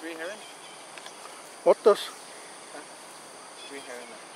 Green heron? What does? Huh? Green heron.